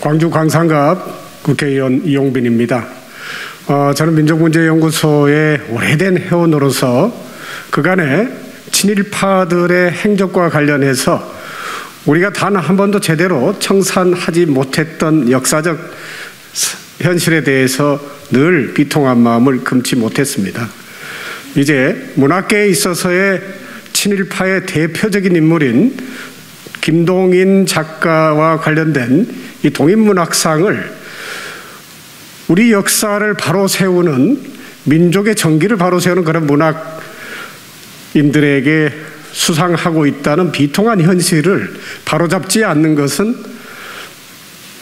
광주 광산갑 국회의원 이용빈입니다. 어, 저는 민족문제연구소의 오래된 회원으로서 그간의 친일파들의 행적과 관련해서 우리가 단 한 번도 제대로 청산하지 못했던 역사적 현실에 대해서 늘 비통한 마음을 금치 못했습니다. 이제 문학계에 있어서의 친일파의 대표적인 인물인 김동인 작가와 관련된 이 동인문학상을 우리 역사를 바로 세우는 민족의 정기를 바로 세우는 그런 문학인들에게 수상하고 있다는 비통한 현실을 바로잡지 않는 것은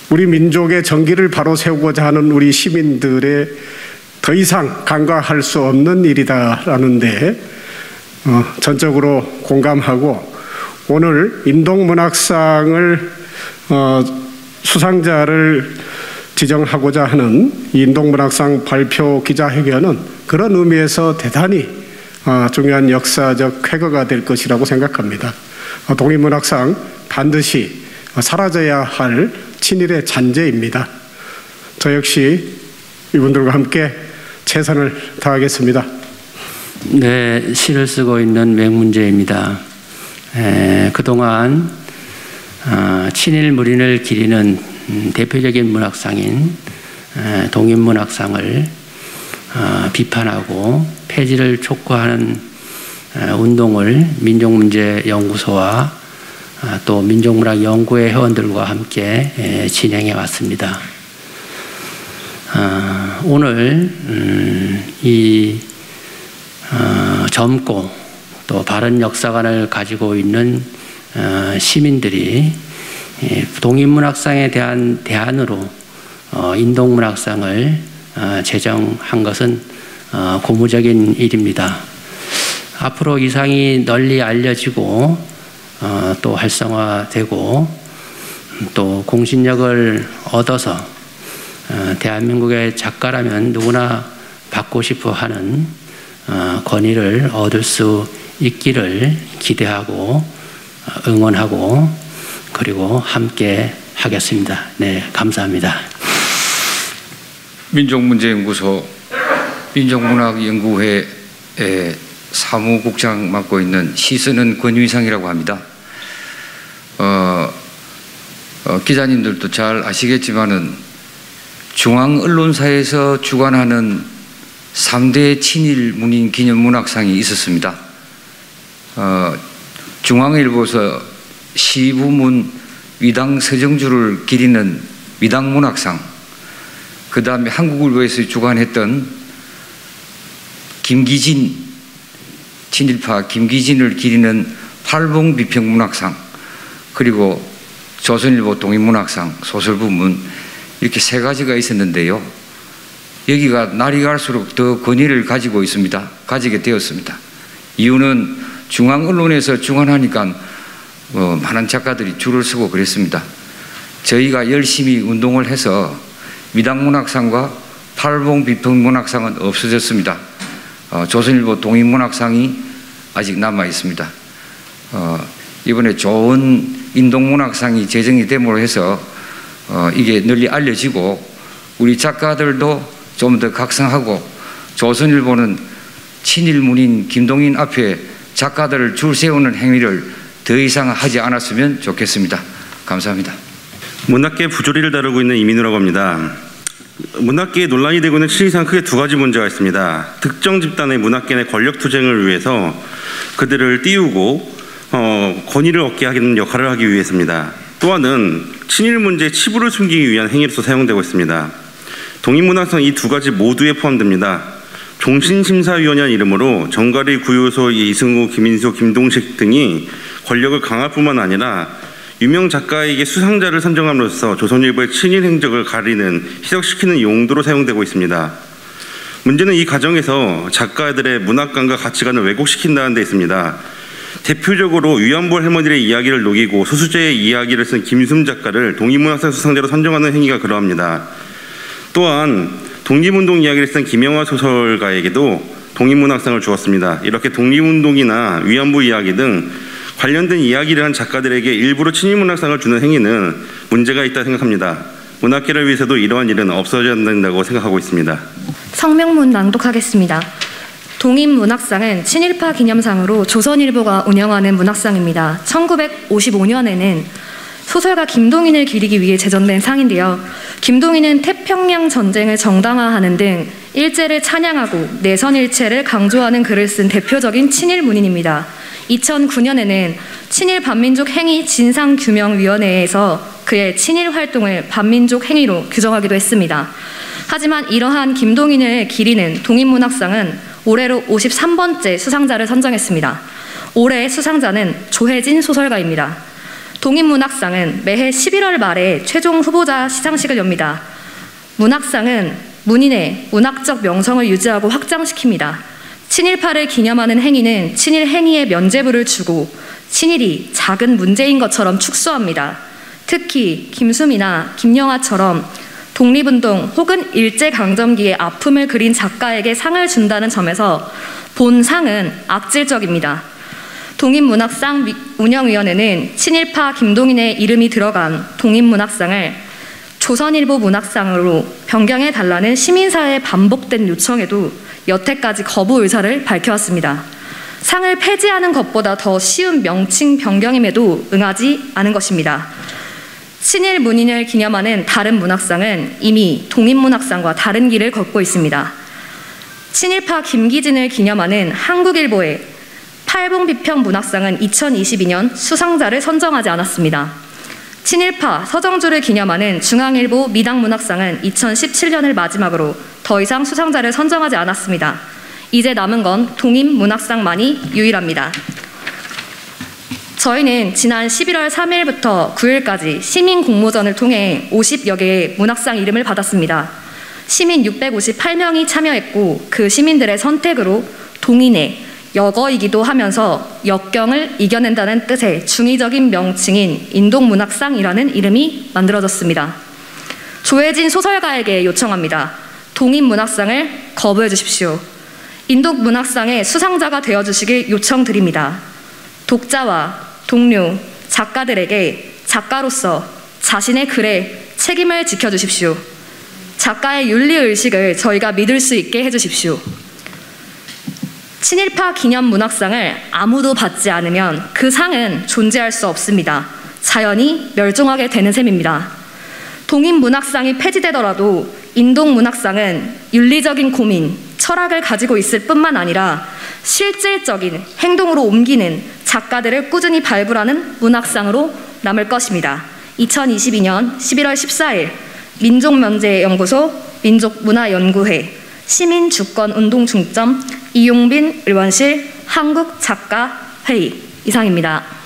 우리 민족의 정기를 바로 세우고자 하는 우리 시민들의 더 이상 간과할 수 없는 일이다라는데 어, 전적으로 공감하고 오늘 인동문학상을 어, 수상자를 지정하고자 하는 인동문학상 발표 기자회견은 그런 의미에서 대단히 어, 중요한 역사적 쾌거가 될 것이라고 생각합니다. 어, 동인문학상 반드시 사라져야 할 친일의 잔재입니다. 저 역시 이분들과 함께 최선을 다하겠습니다. 네, 시를 쓰고 있는 맹문제입니다. 에, 그동안 어, 친일 무린을 기리는 음, 대표적인 문학상인 에, 동인문학상을 어, 비판하고 폐지를 촉구하는 에, 운동을 민족문제연구소와 어, 또 민족문학연구회 회원들과 함께 진행해 왔습니다. 어, 오늘 음, 이 어, 젊고 또 바른 역사관을 가지고 있는 어, 시민들이 예, 동인문학상에 대한 대안으로 어, 인동문학상을 어, 제정한 것은 어, 고무적인 일입니다. 앞으로 이 상이 널리 알려지고 어, 또 활성화되고 또 공신력을 얻어서 어, 대한민국의 작가라면 누구나 받고 싶어 하는 어, 권위를 얻을 수 있기를 기대하고 응원하고 그리고 함께 하겠습니다. 네, 감사합니다. 민족문제연구소 민족문학연구회 사무국장 맡고 있는 시쓰는 권유상이라고 합니다. 어, 어, 기자님들도 잘 아시겠지만은 중앙 언론사에서 주관하는 3대 친일 문인 기념 문학상이 있었습니다. 어, 중앙일보에서 시부문 위당 서정주를 기리는 위당 문학상, 그 다음에 한국일보에서 주관했던 김기진, 친일파 김기진을 기리는 팔봉 비평 문학상, 그리고 조선일보 동인문학상, 소설 부문, 이렇게 세 가지가 있었는데요. 여기가 날이 갈수록 더 권위를 가지고 있습니다. 가지게 되었습니다. 이유는 중앙 언론에서 주관하니까 어, 많은 작가들이 줄을 서고 그랬습니다. 저희가 열심히 운동을 해서 미당문학상과 팔봉 비평문학상은 없어졌습니다. 어, 조선일보 동인문학상이 아직 남아 있습니다. 어, 이번에 좋은 인동문학상이 제정이 됨으로 해서 어, 이게 널리 알려지고 우리 작가들도 좀 더 각성하고 조선일보는 친일문인 김동인 앞에 작가들을 줄 세우는 행위를 더 이상 하지 않았으면 좋겠습니다. 감사합니다. 문학계 부조리를 다루고 있는 이민우라고 합니다. 문학계에 논란이 되고 있는 친일상 크게 두 가지 문제가 있습니다. 특정 집단의 문학계 내 권력 투쟁을 위해서 그들을 띄우고 어, 권위를 얻게 하는 역할을 하기 위해서입니다. 또 하나는 친일 문제의 치부를 숨기기 위한 행위로서 사용되고 있습니다. 동인문학상 이두 가지 모두에 포함됩니다. 종신심사위원회라는 이름으로 정가리 구요소 이승우, 김인수, 김동식 등이 권력을 강할 뿐만 아니라 유명 작가에게 수상자를 선정함으로써 조선일보의 친일 행적을 가리는 희석시키는 용도로 사용되고 있습니다. 문제는 이 과정에서 작가들의 문학관과 가치관을 왜곡시킨다는 데 있습니다. 대표적으로 위안부 할머니의 이야기를 녹이고 소수자의 이야기를 쓴 김숨 작가를 독립문학상 수상자로 선정하는 행위가 그러합니다. 또한 독립운동 이야기를 쓴 김영화 소설가에게도 독립문학상을 주었습니다. 이렇게 독립운동이나 위안부 이야기 등 관련된 이야기를 한 작가들에게 일부러 친일문학상을 주는 행위는 문제가 있다 생각합니다. 문학계를 위해서도 이러한 일은 없어져야 된다고 생각하고 있습니다. 성명문 낭독하겠습니다. 동인문학상은 친일파 기념상으로 조선일보가 운영하는 문학상입니다. 1955년에는 소설가 김동인을 기리기 위해 제정된 상인데요. 김동인은 태평양 전쟁을 정당화하는 등 일제를 찬양하고 내선 일체를 강조하는 글을 쓴 대표적인 친일 문인입니다. 2009년에는 친일 반민족 행위 진상규명위원회에서 그의 친일 활동을 반민족 행위로 규정하기도 했습니다. 하지만 이러한 김동인을 기리는 동인문학상은 올해로 53번째 수상자를 선정했습니다. 올해의 수상자는 조혜진 소설가입니다. 동인문학상은 매해 11월 말에 최종 후보자 시상식을 엽니다. 문학상은 문인의 문학적 명성을 유지하고 확장시킵니다. 친일파를 기념하는 행위는 친일 행위에 면죄부를 주고 친일이 작은 문제인 것처럼 축소합니다. 특히 김수미나 김영하처럼 독립운동 혹은 일제강점기의 아픔을 그린 작가에게 상을 준다는 점에서 본 상은 악질적입니다. 동인문학상 운영위원회는 친일파 김동인의 이름이 들어간 동인문학상을 조선일보 문학상으로 변경해 달라는 시민사회의 반복된 요청에도 여태까지 거부 의사를 밝혀왔습니다. 상을 폐지하는 것보다 더 쉬운 명칭 변경임에도 응하지 않은 것입니다. 친일 문인을 기념하는 다른 문학상은 이미 동인문학상과 다른 길을 걷고 있습니다. 친일파 김기진을 기념하는 한국일보의 팔봉비평 문학상은 2022년 수상자를 선정하지 않았습니다. 친일파 서정주를 기념하는 중앙일보 미당문학상은 2017년을 마지막으로 더 이상 수상자를 선정하지 않았습니다. 이제 남은 건 동인문학상만이 유일합니다. 저희는 지난 11월 3일부터 9일까지 시민 공모전을 통해 50여 개의 문학상 이름을 받았습니다. 시민 658명이 참여했고 그 시민들의 선택으로 동인의 여거이기도 하면서 역경을 이겨낸다는 뜻의 중의적인 명칭인 인동문학상이라는 이름이 만들어졌습니다. 조혜진 소설가에게 요청합니다. 동인문학상을 거부해 주십시오. 인동문학상의 수상자가 되어 주시길 요청드립니다. 독자와 동료, 작가들에게 작가로서 자신의 글에 책임을 지켜 주십시오. 작가의 윤리의식을 저희가 믿을 수 있게 해 주십시오. 친일파 기념 문학상을 아무도 받지 않으면 그 상은 존재할 수 없습니다. 자연히 멸종하게 되는 셈입니다. 동인 문학상이 폐지되더라도 인동 문학상은 윤리적인 고민, 철학을 가지고 있을 뿐만 아니라 실질적인 행동으로 옮기는 작가들을 꾸준히 발굴하는 문학상으로 남을 것입니다. 2022년 11월 14일 민족면제연구소 민족문화연구회 시민주권운동중점 이용빈 의원실 한국작가회의 이상입니다.